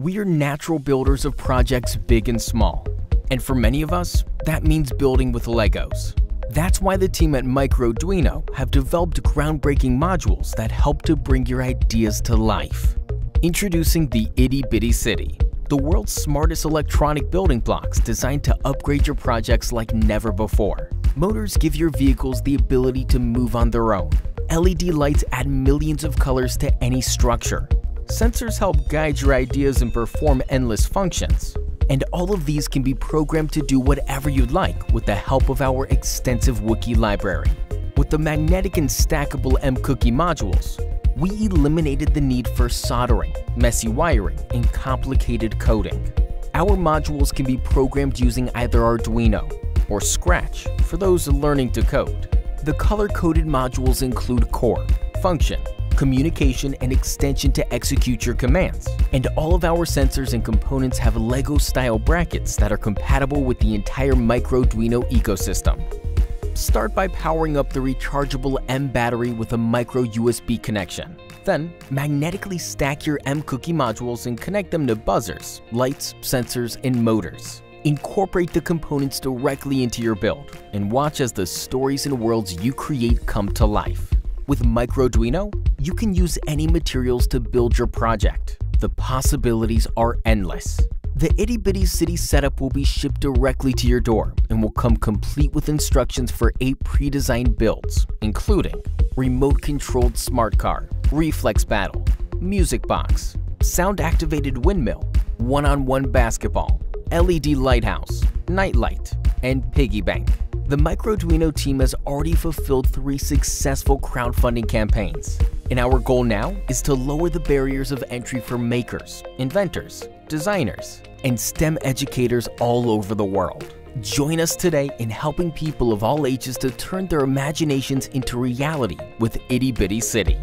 We are natural builders of projects big and small. And for many of us, that means building with Legos. That's why the team at Microduino have developed groundbreaking modules that help to bring your ideas to life. Introducing the Itty Bitty City, the world's smartest electronic building blocks designed to upgrade your projects like never before. Motors give your vehicles the ability to move on their own. LED lights add millions of colors to any structure. Sensors help guide your ideas and perform endless functions. And all of these can be programmed to do whatever you'd like with the help of our extensive Wiki library. With the magnetic and stackable mCookie modules, we eliminated the need for soldering, messy wiring, and complicated coding. Our modules can be programmed using either Arduino or Scratch for those learning to code. The color-coded modules include core, function, communication, and extension to execute your commands. And all of our sensors and components have LEGO-style brackets that are compatible with the entire Microduino ecosystem. Start by powering up the rechargeable mBattery with a micro USB connection. Then, magnetically stack your mCookie modules and connect them to buzzers, lights, sensors, and motors. Incorporate the components directly into your build and watch as the stories and worlds you create come to life. With Microduino, you can use any materials to build your project. The possibilities are endless. The Itty Bitty City setup will be shipped directly to your door and will come complete with instructions for 8 pre-designed builds, including remote-controlled smart car, reflex battle, music box, sound-activated windmill, one-on-one -on -one basketball, LED lighthouse, nightlight, and piggy bank. The Microduino team has already fulfilled three successful crowdfunding campaigns, and our goal now is to lower the barriers of entry for makers, inventors, designers, and STEM educators all over the world. Join us today in helping people of all ages to turn their imaginations into reality with Itty Bitty City.